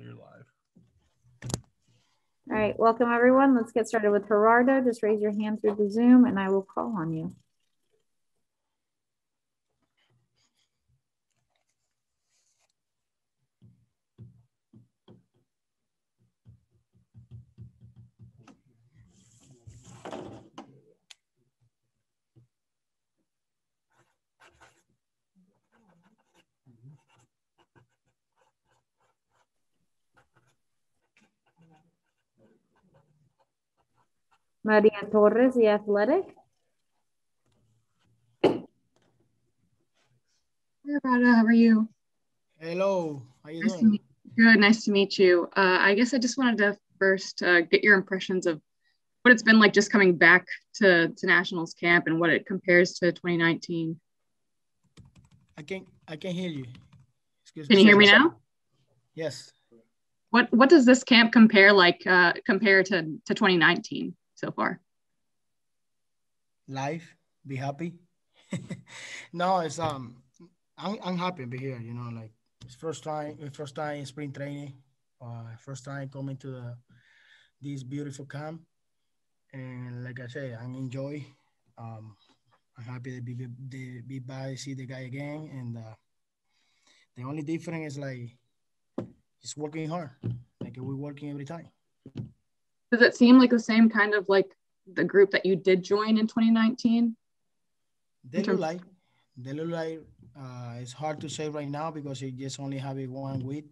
you're live. All right, welcome everyone. Let's get started with Gerardo. Just raise your hand through the Zoom and I will call on you. Maria Torres, The Athletic. Hey, Rada, how are you? Hello, how you nice doing? Good, nice to meet you. Uh, I guess I just wanted to first uh, get your impressions of what it's been like just coming back to, to Nationals camp and what it compares to 2019. I can't, I can't hear you. Excuse can you hear me now? Yes. What what does this camp compare like uh, compare to, to 2019? So far? Life, be happy. no, it's um, I'm I'm happy to be here. You know, like it's first time, first time in spring training, uh, first time coming to the this beautiful camp, and like I say, I'm enjoy. Um, I'm happy to be be, be by see the guy again, and uh, the only difference is like he's working hard, like we're working every time. Does it seem like the same kind of like the group that you did join in 2019? They look like they look like uh, it's hard to say right now because you just only have it one week.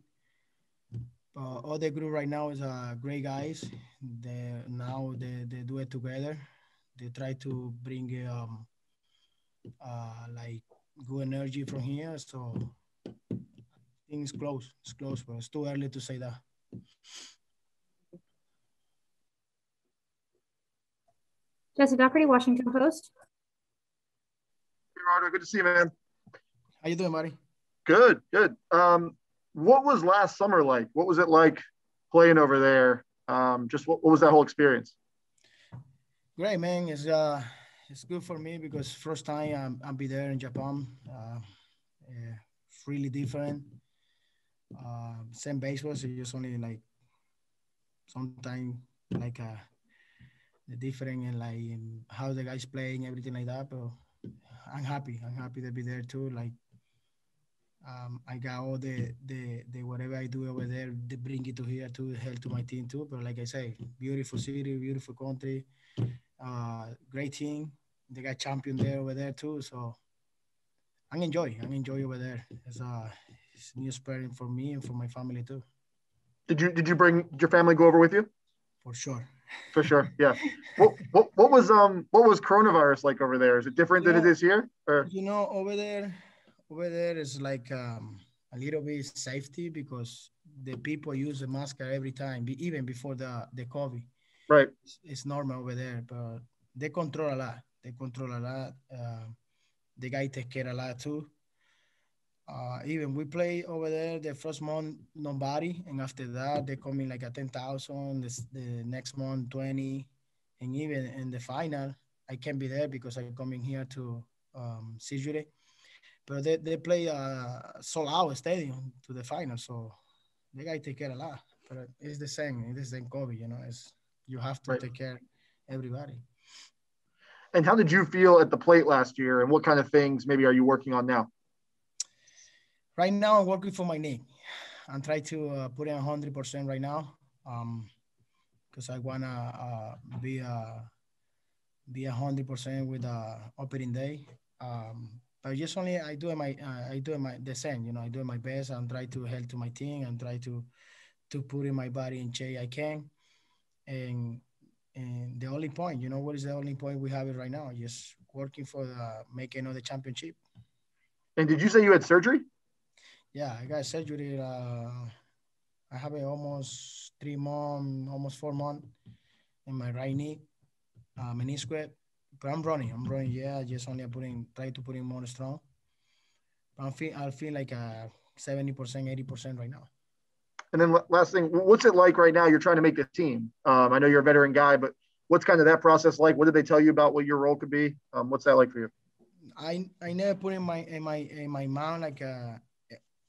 But all the group right now is uh, great guys. They now they, they do it together. They try to bring um uh like good energy from here. So things close. It's close, but it's too early to say that. Jesse Dougherty, Washington Post. Gerardo, good to see you, man. How you doing, buddy? Good, good. Um, what was last summer like? What was it like playing over there? Um, just what, what was that whole experience? Great, man. It's uh, it's good for me because first time I'm, I'll be there in Japan. Uh, yeah, it's really different. Uh, same baseball, so just only like sometimes like a uh, the different and like in how the guys playing everything like that. But I'm happy. I'm happy to be there too. Like um, I got all the, the the whatever I do over there, they bring it to here to help to my team too. But like I say, beautiful city, beautiful country, uh, great team. They got champion there over there too. So I'm enjoy. I'm enjoy over there. It's a uh, it's new experience for me and for my family too. Did you did you bring your family go over with you? For sure for sure. Yeah. what, what what was um what was coronavirus like over there? Is it different you than it is here? Or you know, over there, over there is like um a little bit safety because the people use the mask every time, even before the the COVID. Right. It's, it's normal over there, but they control a lot. They control a lot. Uh, the guy take care a lot too. Uh, even we play over there the first month nobody, and after that they come in like a ten thousand. The next month twenty, and even in the final I can't be there because I'm coming here to um, Sijure. But they, they play a sold out stadium to the final, so they gotta take care a lot. But it's the same. It's the same COVID, you know. It's you have to right. take care everybody. And how did you feel at the plate last year? And what kind of things maybe are you working on now? Right now I'm working for my knee. I'm trying to uh, put in 100% right now because um, I want to uh, be uh, be 100% with the opening day. Um, but just only I do my uh, I do my the same, you know, I do my best and try to help to my team and try to to put in my body in shape I can. And and the only point, you know, what is the only point we have it right now? Just working for the making another championship. And did you say you had surgery? Yeah, I got surgery. Uh, I have a almost three months, almost four months in my right knee, uh, meniscus. But I'm running. I'm running. Yeah, just only putting try to put in more strong. But I feel I feel like a seventy percent, eighty percent right now. And then last thing, what's it like right now? You're trying to make the team. Um, I know you're a veteran guy, but what's kind of that process like? What did they tell you about what your role could be? Um, what's that like for you? I I never put in my in my in my mind like a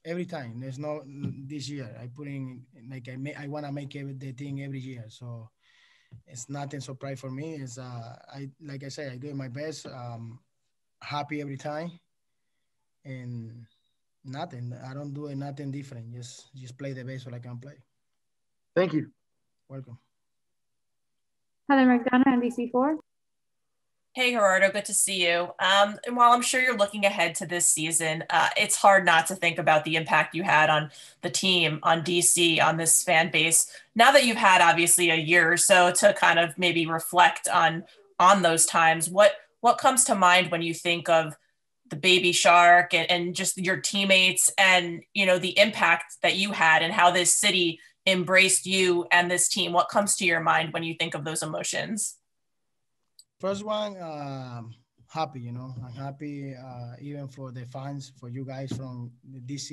every time. There's no this year. I put in like I may, I want to make every, the thing every year. So it's nothing surprise for me. It's uh I like I say I do my best. Um, happy every time, and nothing. I don't do nothing different. Just just play the best what I can play. Thank you. Welcome. Heather McDonough, NBC4. Hey Gerardo, good to see you. Um, and while I'm sure you're looking ahead to this season, uh, it's hard not to think about the impact you had on the team, on DC, on this fan base. Now that you've had obviously a year or so to kind of maybe reflect on on those times, what what comes to mind when you think of the baby shark and, and just your teammates and you know the impact that you had and how this city embraced you and this team? What comes to your mind when you think of those emotions? First one, um, happy, you know, I'm happy uh, even for the fans, for you guys from DC,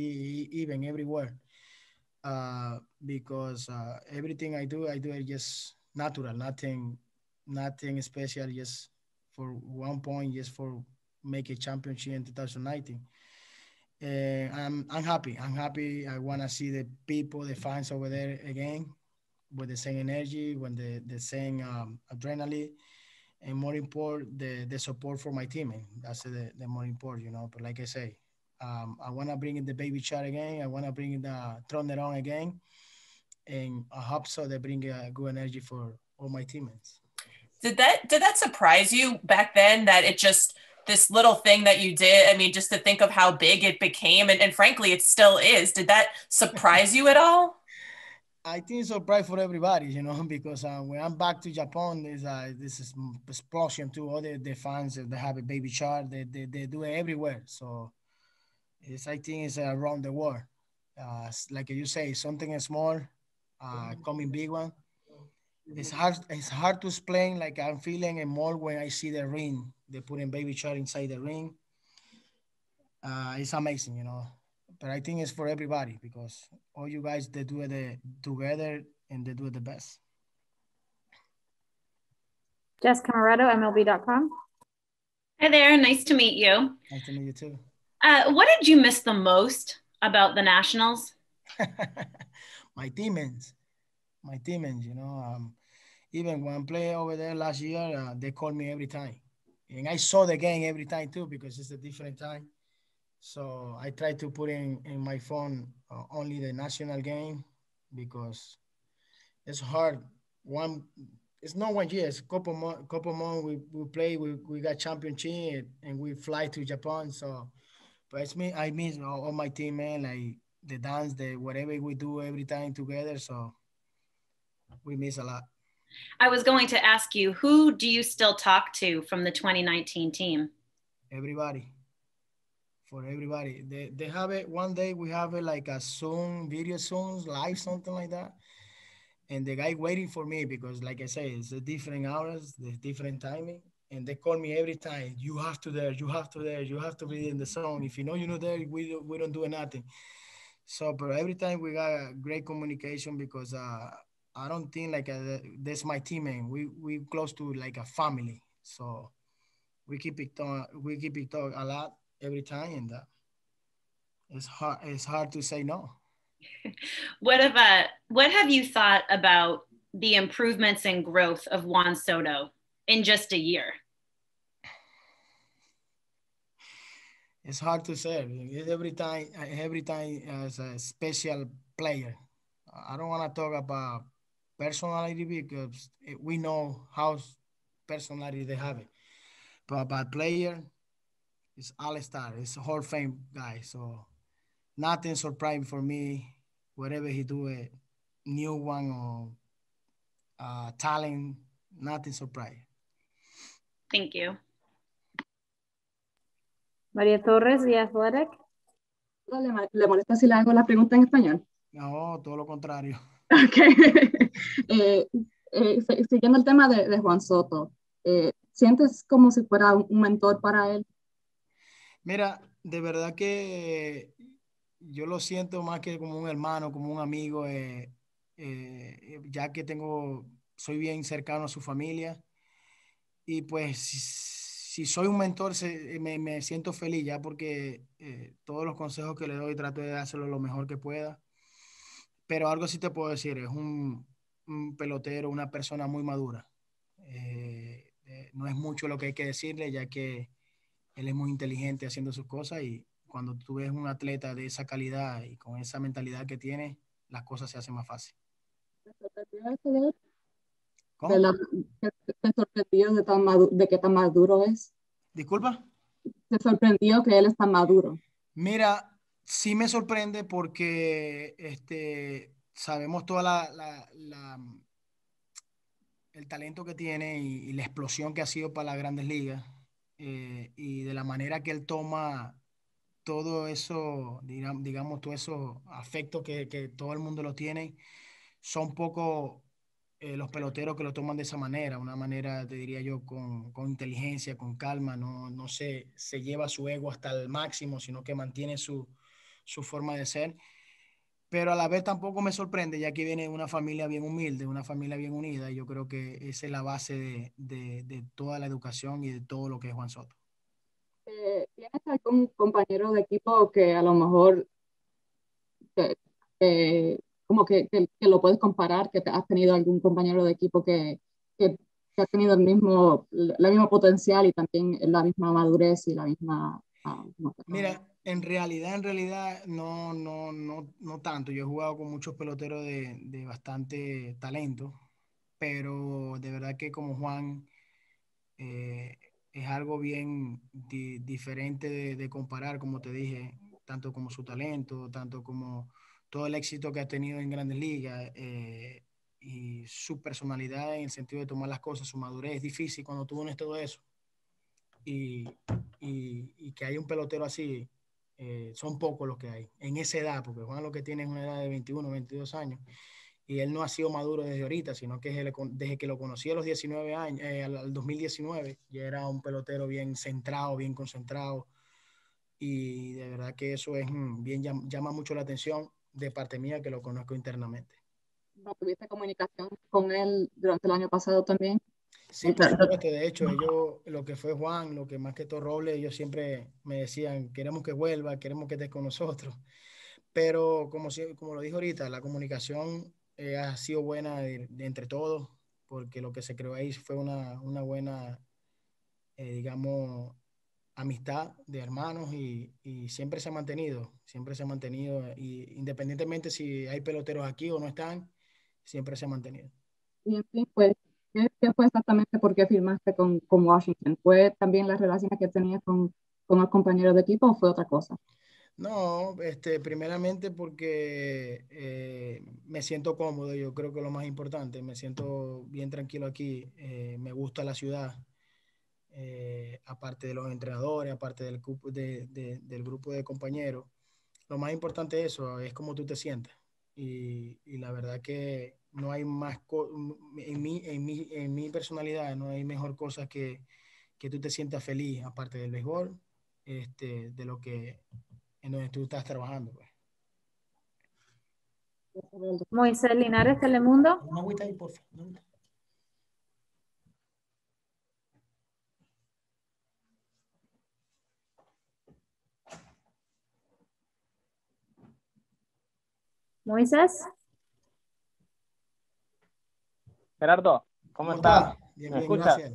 even everywhere, uh, because uh, everything I do, I do it just natural, nothing, nothing special, just for one point, just for make a championship in 2019. And I'm, I'm happy. I'm happy. I want to see the people, the fans over there again with the same energy, when the, the same um, adrenaline and more important the the support for my team that's the, the more important you know but like i say um, i want to bring in the baby shark again i want to bring in the thunder on again and i hope so they bring a good energy for all my teammates. Did that did that surprise you back then that it just this little thing that you did i mean just to think of how big it became and, and frankly it still is did that surprise you at all I think it's a surprise for everybody, you know, because uh, when I'm back to Japan, there's uh, this is explosion to All the, the fans they have a baby shark, they, they, they do it everywhere. So it's I think it's around the world. Uh, like you say, something small, uh, coming big one. It's hard. It's hard to explain. Like I'm feeling it more when I see the ring. They put in baby shark inside the ring. Uh, it's amazing, you know but I think it's for everybody because all you guys they do it uh, together and they do it the best. Jess Camerato, MLB.com. Hi there, nice to meet you. Nice to meet you too. Uh, what did you miss the most about the Nationals? my teammates, my teammates. You know, um, even when I play over there last year, uh, they called me every time, and I saw the game every time too because it's a different time. So I try to put in in my phone uh, only the national game because it's hard. One, it's not one year. It's a couple more, couple more. We we play. We, we got championship and we fly to Japan. So, but it's me. I miss all, all my team, man. Like the dance, the whatever we do every time together. So we miss a lot. I was going to ask you, who do you still talk to from the 2019 team? Everybody for everybody. They, they have it one day we have it like a Zoom video Zoom live something like that. And the guy waiting for me because like I say, it's a different hours, different timing. And they call me every time, you have to there, you have to there, you have to be in the zone. If you know you're not there, we, don't, we don't do nothing. So, but every time we got a great communication because uh, I don't think like a, that's my teammate. We we close to like a family. So we keep it on, we keep it talk a lot every time, and uh, it's hard. It's hard to say no. what have uh, what have you thought about the improvements and growth of Juan Soto in just a year? It's hard to say. Every time, every time as a special player. I don't want to talk about personality because we know how personality they have it. But about player, it's all star. It's a Hall of Fame guy. So nothing surprising for me. Whatever he do, a new one or uh, talent, nothing surprising. Thank you. María Torres, The Athletic. ¿Le, ¿Le molesta si le hago la pregunta en español? No, todo lo contrario. Ok. eh, eh, siguiendo el tema de, de Juan Soto, eh, ¿sientes como si fuera un mentor para él? Mira, de verdad que yo lo siento más que como un hermano, como un amigo, eh, eh, ya que tengo, soy bien cercano a su familia. Y pues si soy un mentor, me, me, siento feliz ya porque todos los consejos que le doy trato de hacerlo lo mejor que pueda. Pero algo sí te puedo decir, es un, un pelotero, una persona muy madura. no es mucho lo que hay que decirle, ya que él es muy inteligente haciendo sus cosas y cuando tú ves un atleta de esa calidad y con esa mentalidad que tiene, las cosas se hacen más fácil. ¿Te sorprendió de, tan de qué tan maduro es? ¿Disculpa? ¿Te sorprendió que él es tan maduro? Mira, sí me sorprende porque este, sabemos toda la, el talento que tiene y, y, la explosión que ha sido para las grandes ligas eh, y de la manera que él toma todo eso, digamos, todo eso afecto que, que todo el mundo lo tiene, son poco eh, los peloteros que lo toman de esa manera, una manera, te diría yo, con, con inteligencia, con calma, no, no se, se lleva su ego hasta el máximo, sino que mantiene su, su forma de ser pero a la vez tampoco me sorprende, ya que viene de una familia bien humilde, una familia bien unida, y yo creo que esa es la base de, de, toda la educación y de todo lo que es Juan Soto. Eh, ¿Tienes algún compañero de equipo que a lo mejor como que, que, lo puedes comparar, que has tenido algún compañero de equipo que, que, ha tenido el mismo, la misma potencial y también la misma madurez y la misma... Ah, Mira, en realidad, en realidad, no, no, no, no tanto. Yo he jugado con muchos peloteros de, de bastante talento, pero de verdad que como Juan eh, es algo bien diferente de, de, comparar, como te dije, tanto como su talento, tanto como todo el éxito que ha tenido en grandes ligas eh, y su personalidad en el sentido de tomar las cosas, su madurez. Es difícil cuando tú unes todo eso y, y que hay un pelotero así eh, son pocos los que hay en esa edad, porque Juan lo que tiene es una edad de 21, 22 años, y él no ha sido maduro desde ahorita, sino que desde, que lo conocí a los 19 años, eh, al, 2019, ya era un pelotero bien centrado, bien concentrado, y de verdad que eso es mm, bien llama mucho la atención de parte mía que lo conozco internamente. ¿Tuviste comunicación con él durante el año pasado también? Sí, De hecho, ellos, lo que fue Juan, lo que más que todo Roble, ellos siempre me decían, queremos que vuelva, queremos que estés con nosotros. Pero como, como lo dijo ahorita, la comunicación eh, ha sido buena de, entre todos, porque lo que se creó ahí fue una, una buena, eh, digamos, amistad de hermanos y, y, siempre se ha mantenido, siempre se ha mantenido, y independientemente si hay peloteros aquí o no están, siempre se ha mantenido. Y en fin, pues ¿Qué, fue exactamente por qué firmaste con, con, Washington? ¿Fue también la relación que tenías con, con los compañeros de equipo o fue otra cosa? No, este, primeramente porque eh, me siento cómodo, yo creo que lo más importante, me siento bien tranquilo aquí, eh, me gusta la ciudad, eh, aparte de los entrenadores, aparte del grupo de, de, del grupo de compañeros, lo más importante es eso, es cómo tú te sientes. Y, y la verdad que no hay más, en mi, en, mi, en mi personalidad, no hay mejor cosa que, que tú te sientas feliz, aparte del béisbol, este, de lo que, en donde tú estás trabajando. Pues. Moisés Linares, Telemundo. Una agüita ahí, por favor. Moisés. Gerardo, ¿cómo, estás? Bien, bien, gracias.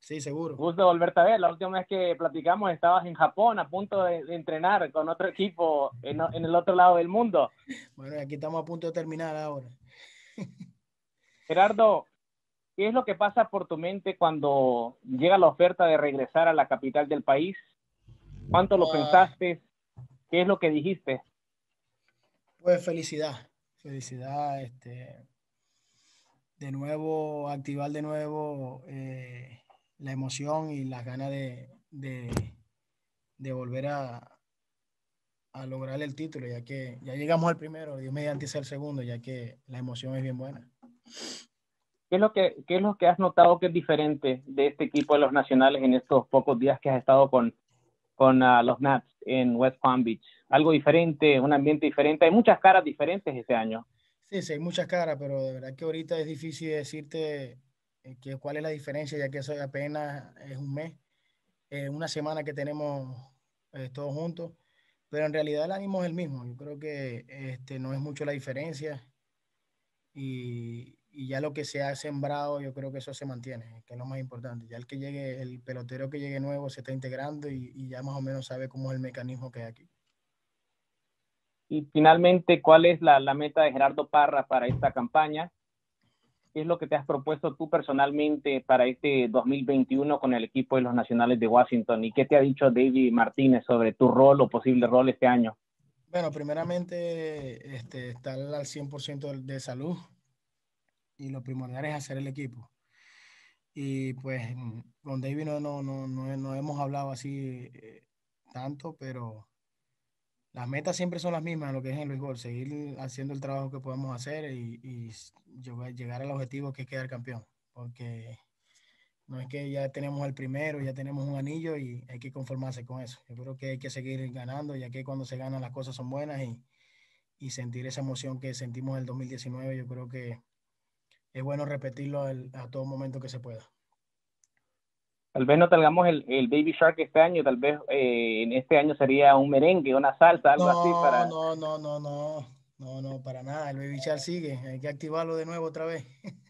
Sí, seguro. Gusto volverte a ver. La última vez que platicamos estabas en Japón a punto de, entrenar con otro equipo en, en, el otro lado del mundo. Bueno, aquí estamos a punto de terminar ahora. Gerardo, ¿qué es lo que pasa por tu mente cuando llega la oferta de regresar a la capital del país? ¿Cuánto lo ah. pensaste? ¿Qué es lo que dijiste? Pues felicidad, felicidad, este, de nuevo, activar de nuevo eh, la emoción y las ganas de, de, de volver a, a, lograr el título, ya que ya llegamos al primero, Dios mediante ser segundo, ya que la emoción es bien buena. ¿Qué es, lo que, ¿Qué es lo que has notado que es diferente de este equipo de los nacionales en estos pocos días que has estado con, con uh, los Nats en West Palm Beach? Algo diferente, un ambiente diferente. Hay muchas caras diferentes este año. Sí, sí, hay muchas caras, pero de verdad que ahorita es difícil decirte eh, que, cuál es la diferencia, ya que eso apenas es un mes. eh, una semana que tenemos eh, todos juntos, pero en realidad el ánimo es el mismo. Yo creo que este, no es mucho la diferencia y, y, ya lo que se ha sembrado, yo creo que eso se mantiene, que es lo más importante. Ya el que llegue, el pelotero que llegue nuevo se está integrando y, y ya más o menos sabe cómo es el mecanismo que hay aquí. Y finalmente, ¿cuál es la, la meta de Gerardo Parra para esta campaña? ¿Qué es lo que te has propuesto tú personalmente para este 2021 con el equipo de los Nacionales de Washington? ¿Y qué te ha dicho David Martínez sobre tu rol o posible rol este año? Bueno, primeramente este, estar al 100% de salud y lo primordial es hacer el equipo. Y pues con David no, no, no, no, no hemos hablado así eh, tanto, pero las metas siempre son las mismas, lo que es en el béisbol, seguir haciendo el trabajo que podemos hacer y, y, llegar al objetivo que es quedar campeón, porque no es que ya tenemos el primero, ya tenemos un anillo y hay que conformarse con eso. Yo creo que hay que seguir ganando, ya que cuando se ganan las cosas son buenas y, y sentir esa emoción que sentimos en el 2019, yo creo que es bueno repetirlo a todo momento que se pueda. Tal vez no tengamos el, el, Baby Shark este año, tal vez eh, en este año sería un merengue, una salsa, algo no, así para... No, no, no, no, no, no, para nada, el Baby Shark sigue, hay que activarlo de nuevo otra vez.